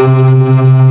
Música